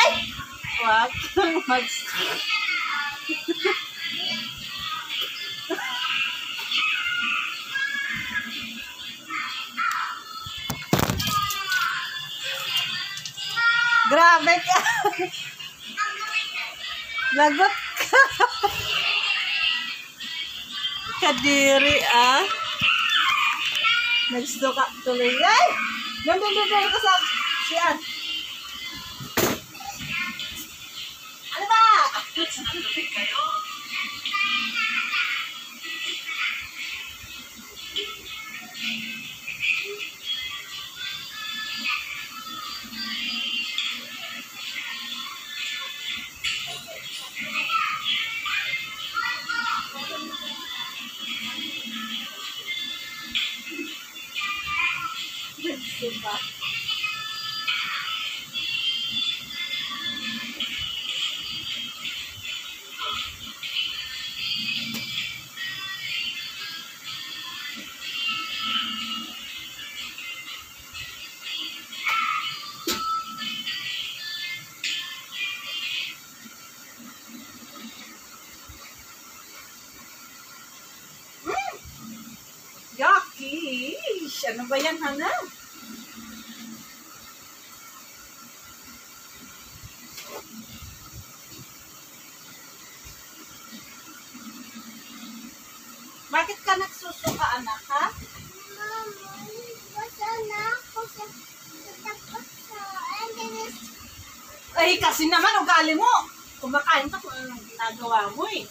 Ay! Wag. Grabe ka! Lagot ka! Kadiri ah! Nagsuka tuloy. Ay! Nandun, nandun, nandun ka sa... Siyan. Ano ba? Nagsuka. Yucky! Ano ba yan, Hana? Bakit ka nagsusuka, anak, ha? Ay, kasi naman, ugali mo. Kumakain ka kung anong ginagawa mo, eh.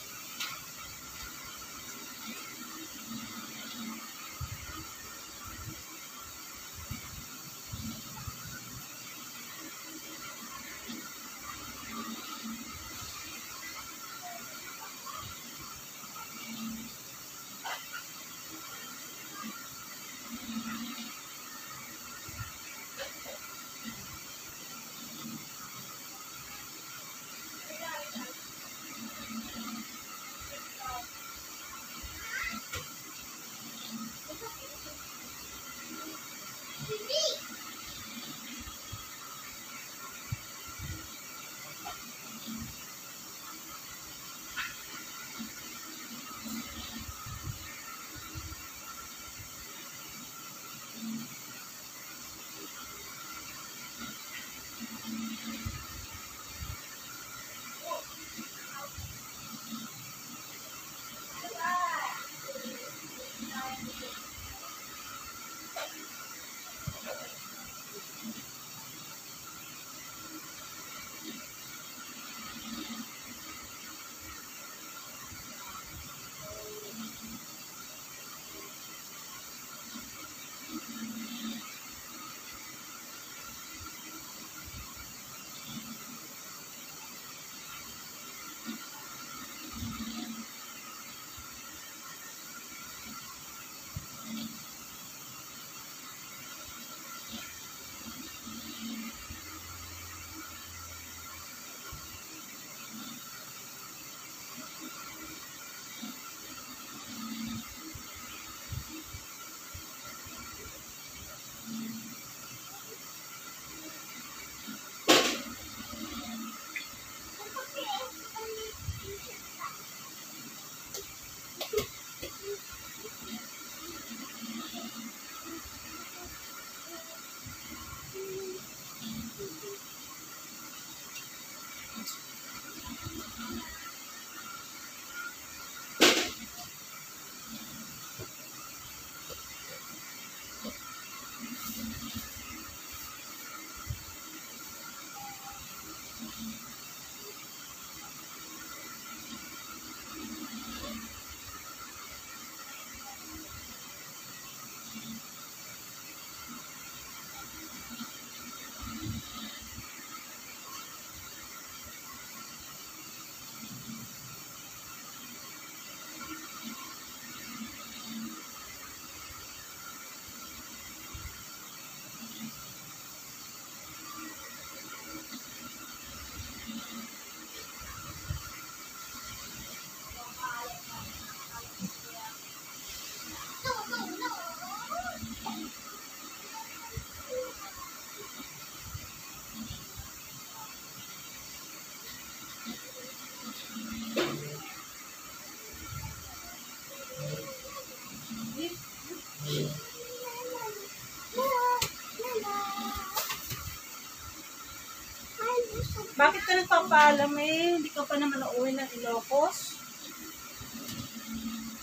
Bakit ka nagpapaalam eh? Hindi ka pa naman uuwi ng Ilocos?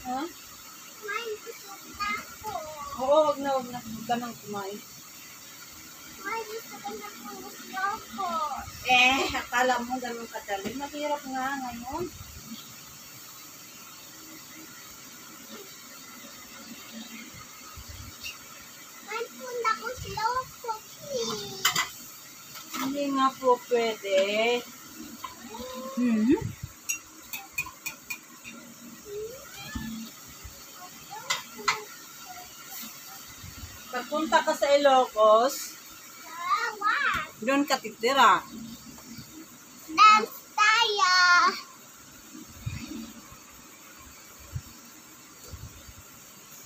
Ha? Huh? Oo, wag na, wag na. Huwag ka nang kumain. May gusto ko na po Ilocos. Eh, akala mo ganun kadali. Mahirap nga ngayon. Po pwede. Hmm? Pagpunta ka sa Ilocos, doon ka titira. Dance tayo.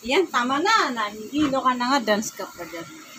Yan, tama na. Nahihilo ka na nga. Dance ka pa dyan.